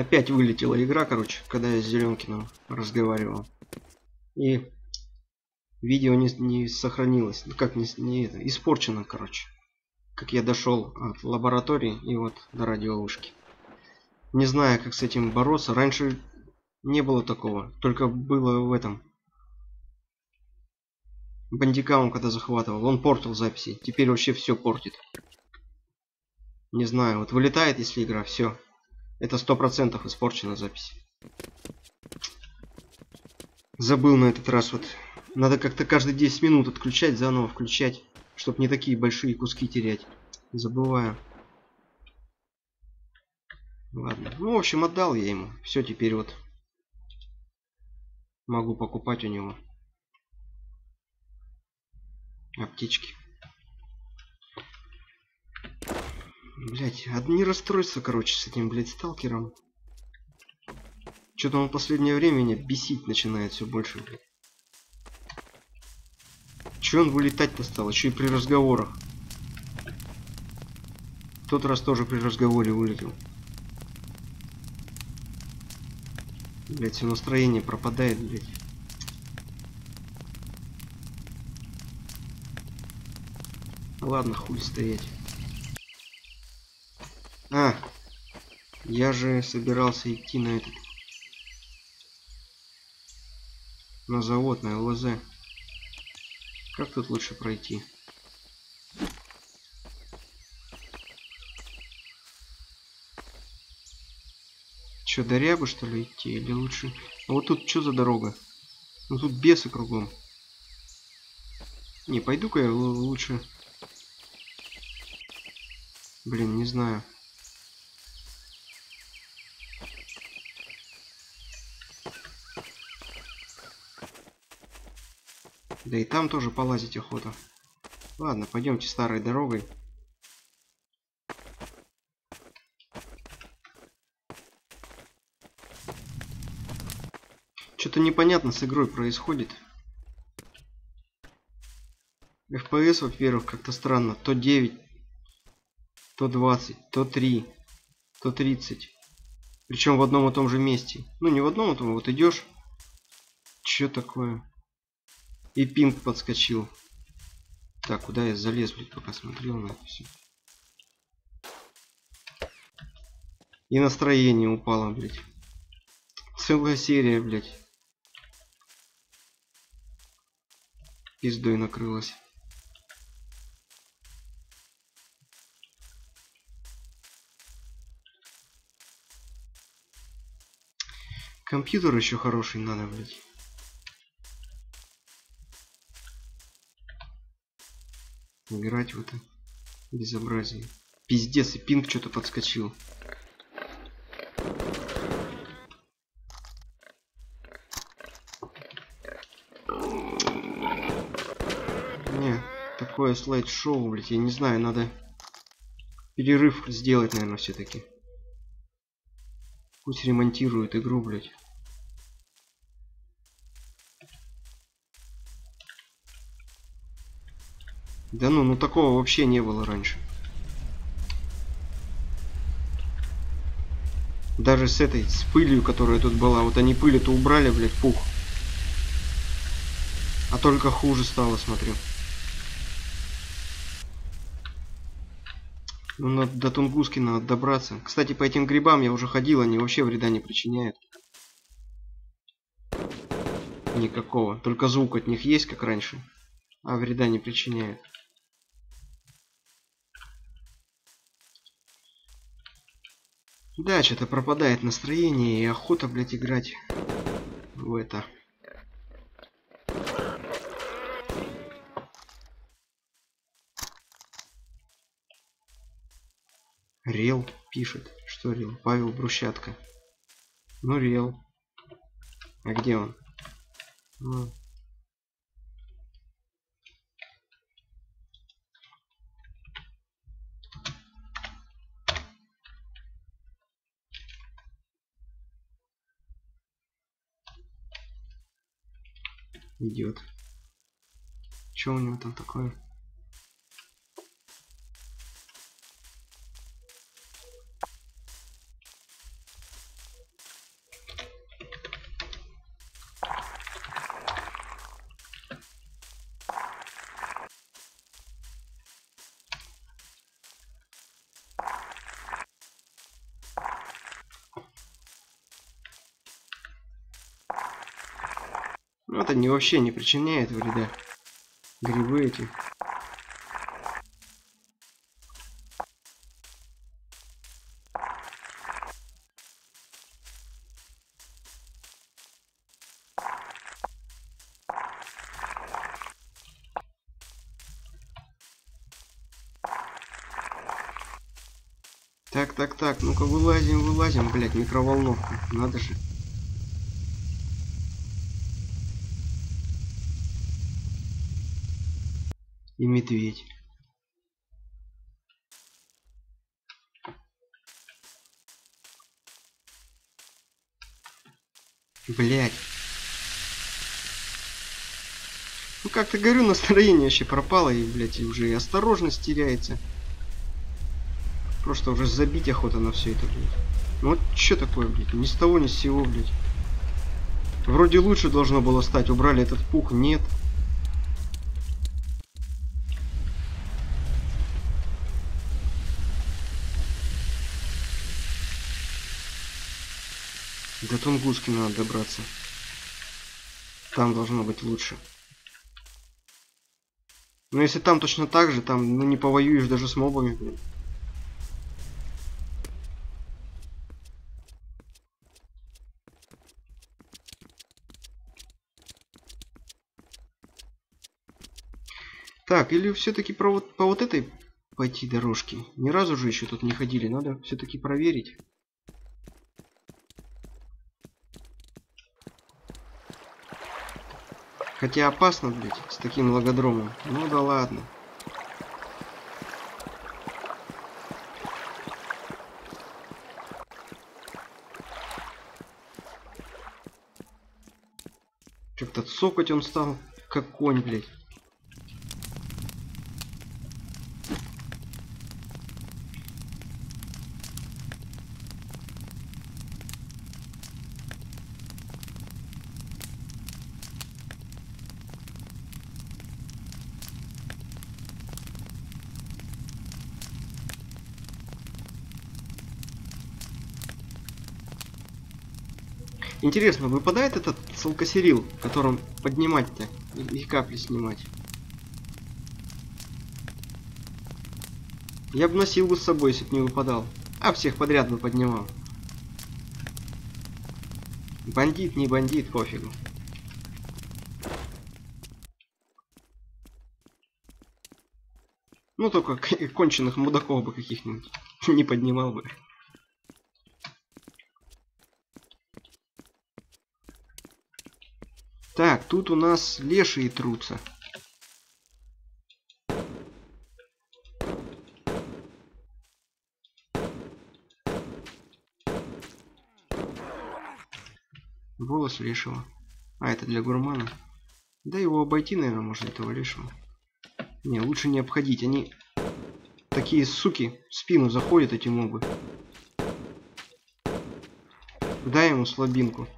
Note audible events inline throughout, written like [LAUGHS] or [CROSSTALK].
Опять вылетела игра, короче, когда я с Зеленкиным разговаривал. И видео не, не сохранилось. Ну как не, не это, испорчено, короче. Как я дошел от лаборатории и вот до радиовышки. Не знаю, как с этим бороться. Раньше не было такого. Только было в этом. Бандикаум, когда захватывал. Он портил записи. Теперь вообще все портит. Не знаю. Вот вылетает, если игра, все. Это сто процентов испорчена запись. Забыл на этот раз вот. Надо как-то каждые 10 минут отключать, заново включать. Чтобы не такие большие куски терять. Забываю. Ладно. Ну, в общем, отдал я ему. Все, теперь вот могу покупать у него аптечки. Блять, одни расстройства, короче, с этим, блядь, сталкером. Что-то он в последнее время меня бесить начинает все больше, блядь. Че он вылетать-то стал? Еще и при разговорах. В тот раз тоже при разговоре вылетел. Блять, все настроение пропадает, блять. Ладно, хуй стоять. А, я же собирался идти на этот... На завод, на ЛЗ. Как тут лучше пройти? Че, до рябы что ли идти? Или лучше... А вот тут что за дорога? Ну тут бесы кругом. Не, пойду-ка я лучше... Блин, не знаю. Да и там тоже полазить охота. Ладно, пойдемте старой дорогой. Что-то непонятно с игрой происходит. FPS, во-первых, как-то странно. То 9, то 20, то 3, то 30. Причем в одном и том же месте. Ну, не в одном и том, вот идешь. Что такое? И пинг подскочил. Так, куда я залез, блядь, пока смотрел на это все. И настроение упало, блядь. Целая серия, блядь. Пиздой накрылась. Компьютер еще хороший надо, блядь. Играть в это безобразие. Пиздец, и пинг что-то подскочил. Не, такое слайд-шоу, блядь, я не знаю, надо перерыв сделать, наверное, все-таки. Пусть ремонтируют игру, блядь. Да ну, ну такого вообще не было раньше. Даже с этой, с пылью, которая тут была. Вот они пыль-то убрали, блядь, пух. А только хуже стало, смотрю. Ну, надо, до Тунгуски надо добраться. Кстати, по этим грибам я уже ходил, они вообще вреда не причиняют. Никакого. Только звук от них есть, как раньше. А вреда не причиняют. Да, что-то пропадает настроение и охота, блядь, играть в это. Рел пишет. Что Рел? Павел Брусчатка. Ну, Рел. А где он? Ну. Идет. Что у него там такое? Вот они вообще не причиняют вреда. Грибы эти. Так, так, так, ну-ка вылазим, вылазим, блять, микроволновку. Надо же. И медведь. Блять. Ну как-то говорю, [LAUGHS] настроение вообще пропало и, блядь, и уже и осторожность теряется. Просто уже забить охота на все это, блядь. Ну вот что такое, блядь? Ни с того, ни с сего, блядь. Вроде лучше должно было стать. Убрали этот пух. Нет. До Тунгуски надо добраться. Там должно быть лучше. Но если там точно так же, там ну не повоюешь даже с мобами. Так, или все-таки про вот, по вот этой пойти дорожке? Ни разу же еще тут не ходили. Надо все-таки проверить. Хотя опасно, блядь, с таким логодромом. Ну да ладно. Как-то цокать он стал, как конь, блядь. Интересно, выпадает этот салкосерил, которым поднимать-то и, капли снимать? Я бы носил бы с собой, если бы не выпадал. А всех подряд бы поднимал. Бандит, не бандит, пофигу. Ну только конченых мудаков бы каких-нибудь [LAUGHS] не поднимал бы. Так, тут у нас лешие трутся. Волос лешего. А, это для гурмана. Да его обойти, наверное, можно, этого лешего. Не, лучше не обходить. Они такие суки в спину заходят, эти мобы. Дай ему слабинку.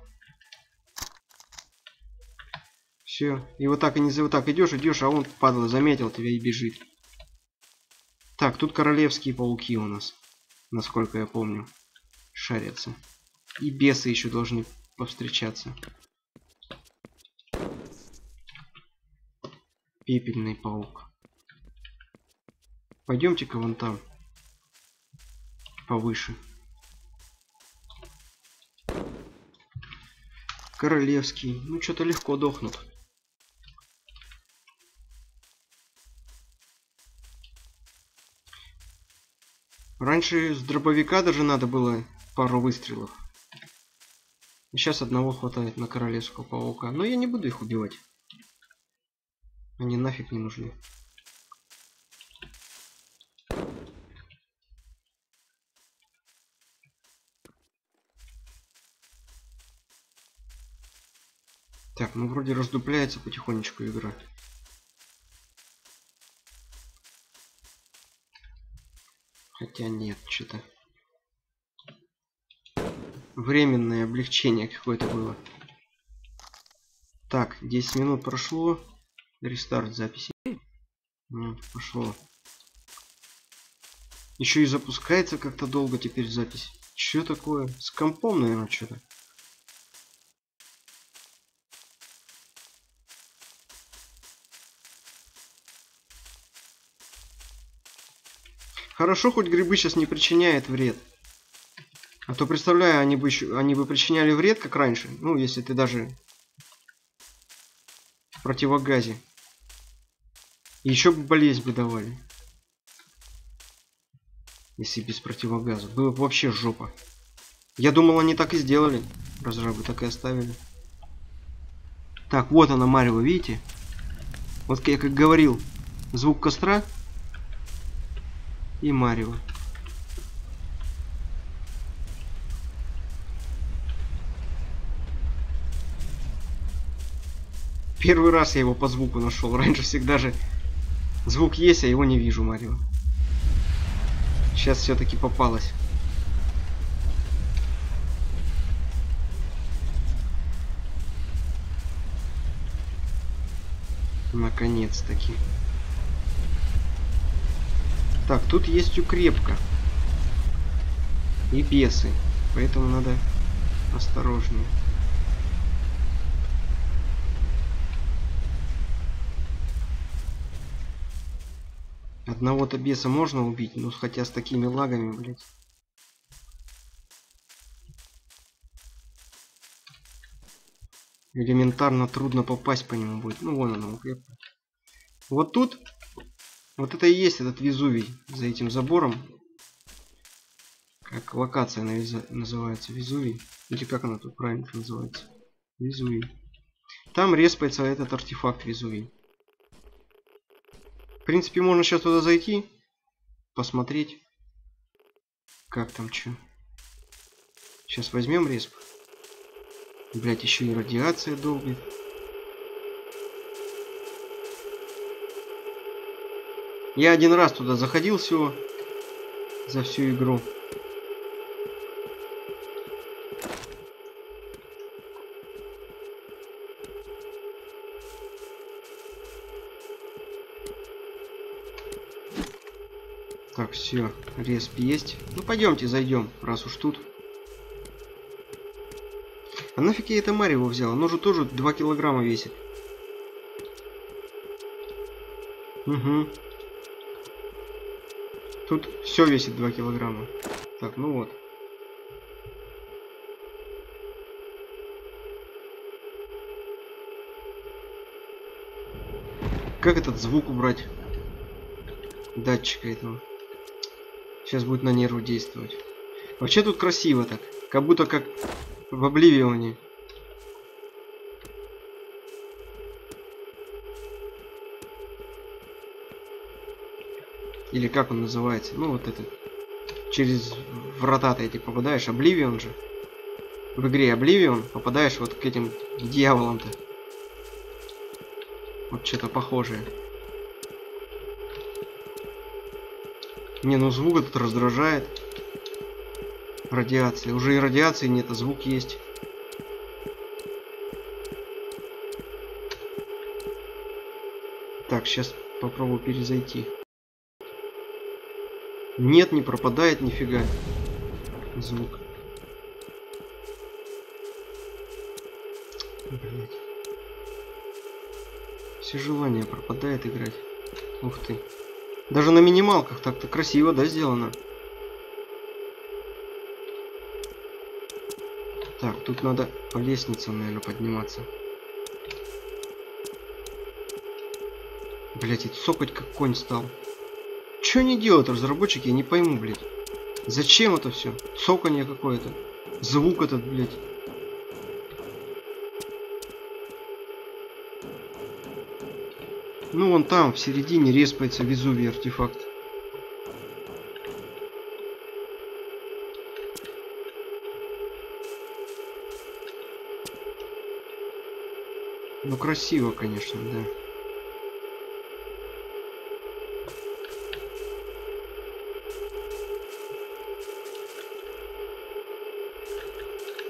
Все. И вот так и не за вот так идешь, идешь, а он, падла, заметил тебя и бежит. Так, тут королевские пауки у нас. Насколько я помню. Шарятся. И бесы еще должны повстречаться. Пепельный паук. Пойдемте-ка вон там. Повыше. Королевский. Ну, что-то легко дохнут. Раньше с дробовика даже надо было пару выстрелов. Сейчас одного хватает на королевского паука. Но я не буду их убивать. Они нафиг не нужны. Так, ну вроде раздупляется потихонечку игра. Хотя нет, что-то. Временное облегчение какое-то было. Так, 10 минут прошло. Рестарт записи. Ну, пошло. Еще и запускается как-то долго теперь запись. Что такое? С компом, наверное, что-то. Хорошо, хоть грибы сейчас не причиняет вред. А то, представляю, они бы, еще, они бы причиняли вред, как раньше. Ну, если ты даже в противогазе. еще бы болезнь бы давали. Если без противогаза. Было бы вообще жопа. Я думал, они так и сделали. Разрабы так и оставили. Так, вот она, Марева, видите? Вот я как говорил, звук костра и Марева. Первый раз я его по звуку нашел. Раньше всегда же звук есть, а его не вижу, Марио. Сейчас все-таки попалось. Наконец-таки. Так, тут есть укрепка. И бесы. Поэтому надо осторожнее. Одного-то беса можно убить, ну хотя с такими лагами, блядь. Элементарно трудно попасть по нему будет. Ну вон оно, укрепка. Вот тут, вот это и есть этот Везувий за этим забором. Как локация называется, Везувий. Или как она тут правильно называется? Везувий. Там респается этот артефакт Везувий. В принципе, можно сейчас туда зайти, посмотреть, как там что. Сейчас возьмем респ. Блять, еще и радиация долбит. Я один раз туда заходил всего за всю игру. Так, все, респ есть. Ну пойдемте зайдем, раз уж тут. А нафиг я это Марио взял? Оно же тоже 2 килограмма весит. Угу. Тут все весит 2 килограмма. Так, ну вот. Как этот звук убрать? Датчика этого. Сейчас будет на нервы действовать. Вообще тут красиво так. Как будто как в Обливионе. Или как он называется? Ну вот этот. Через врата ты эти попадаешь. Обливион же. В игре Обливион попадаешь вот к этим дьяволам-то. Вот что-то похожее. Не, ну звук этот раздражает. Радиация. Уже и радиации нет, а звук есть. Так, сейчас попробую перезайти. Нет, не пропадает нифига. Звук. Блять. Все желания пропадает играть. Ух ты. Даже на минималках так-то красиво, да, сделано. Так, тут надо по лестнице, наверное, подниматься. Блять, и цокать как конь стал. Че они делают, разработчики, я не пойму, блядь. Зачем это все? Цоканье какое-то. Звук этот, блядь. Ну, вон там, в середине, респается Везувий артефакт. Ну, красиво, конечно, да.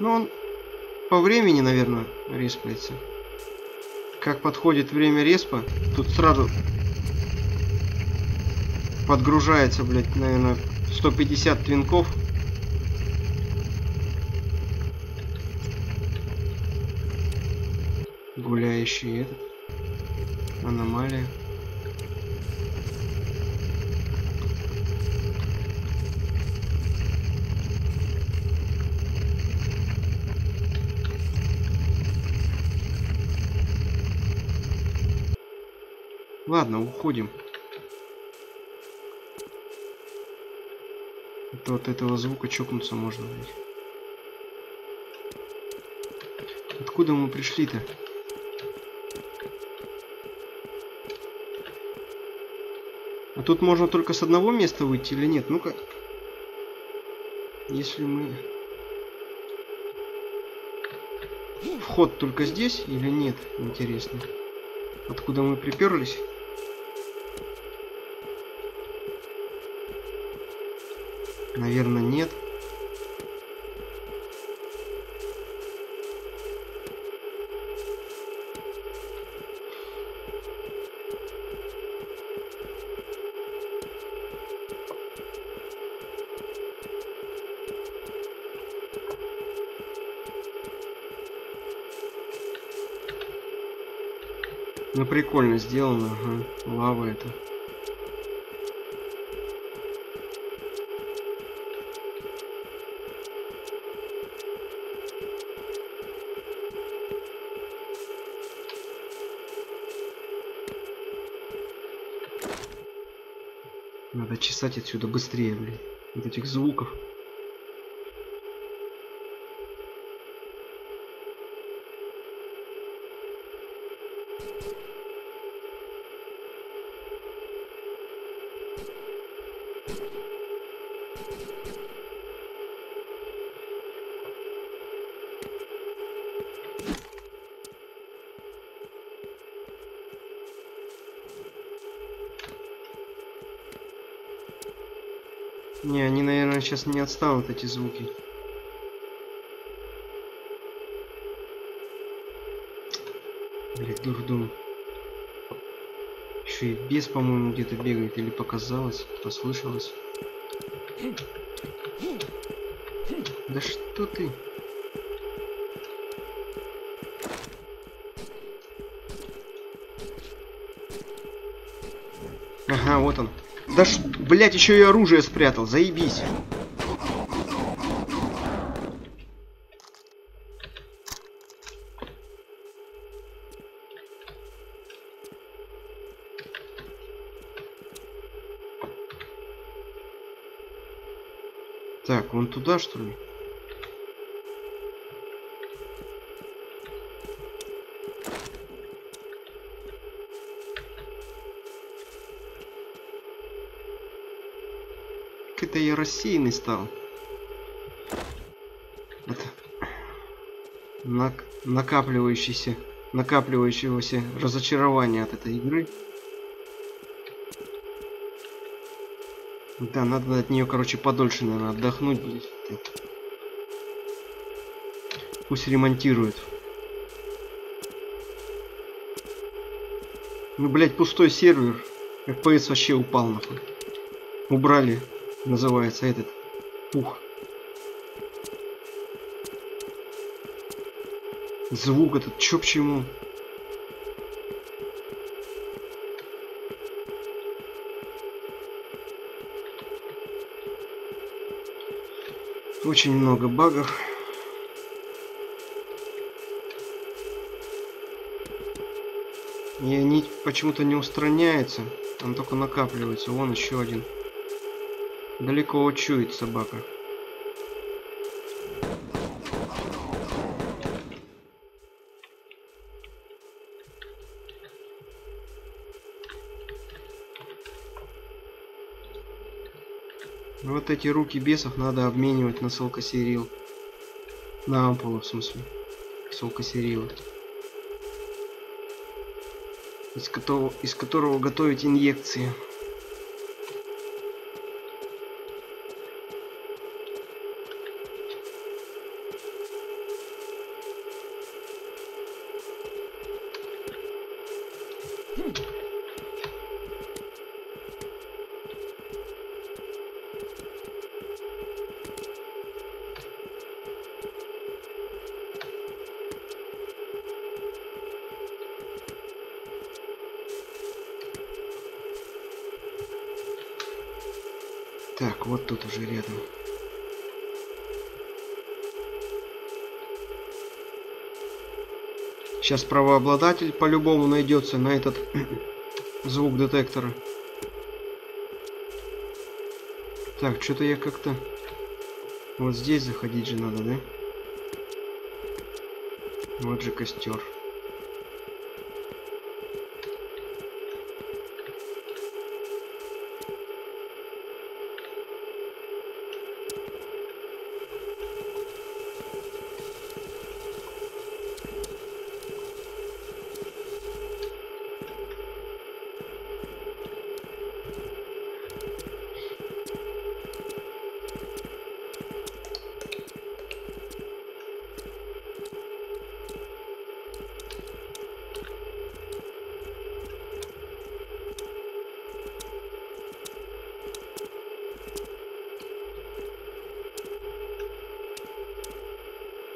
Ну, он по времени, наверное, респается как подходит время респа, тут сразу подгружается, блядь, наверное, 150 твинков. Гуляющий этот. Аномалия. Ладно, уходим. Это от этого звука чокнуться можно. Откуда мы пришли-то? А тут можно только с одного места выйти или нет? Ну-ка. Если мы... Вход только здесь или нет? Интересно. Откуда мы приперлись? Наверное, нет. Ну прикольно сделано, ага. Лава это. Надо чесать отсюда быстрее, блин. Вот этих звуков. Не, они, наверное, сейчас не отстанут, эти звуки. Блять, дурдом. Еще и бес, по-моему, где-то бегает. Или показалось, послышалось. Да что ты? Ага, вот он. Да ш... Блять, еще и оружие спрятал, заебись. Так, вон туда, что ли? это я рассеянный стал. Это нак накапливающийся, накапливающегося разочарования от этой игры. Да, надо от нее, короче, подольше, наверное, отдохнуть. Блядь. Пусть ремонтирует. Ну, блядь, пустой сервер. FPS вообще упал, нахуй. Убрали называется этот пух. Звук этот, чё к чему? Очень много багов. И они почему-то не устраняются. Он только накапливается. Вон еще один. Далеко учует собака. Вот эти руки бесов надо обменивать на салкосерил. На ампулу, в смысле. Салкосерила. Из которого, из которого готовить инъекции. Вот тут уже рядом. Сейчас правообладатель по-любому найдется на этот [CLEARS THROAT] звук детектора. Так, что-то я как-то... Вот здесь заходить же надо, да? Вот же костер.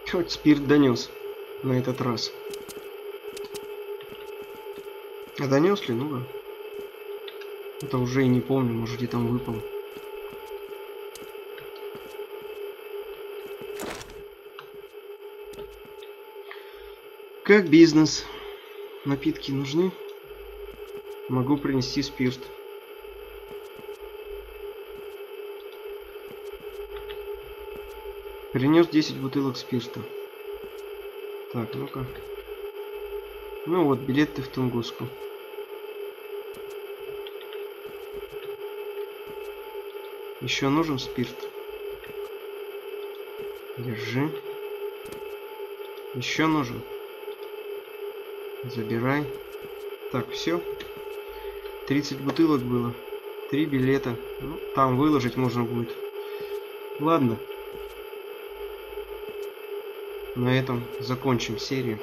Хоть спирт донес на этот раз. А донес ли? Ну да. Это уже и не помню, может где там выпал. Как бизнес? Напитки нужны? Могу принести спирт. Принес 10 бутылок спирта. Так, ну-ка. Ну вот, билеты в Тунгуску. Еще нужен спирт. Держи. Еще нужен. Забирай. Так, все. 30 бутылок было. Три билета. Ну, там выложить можно будет. Ладно. На этом закончим серию.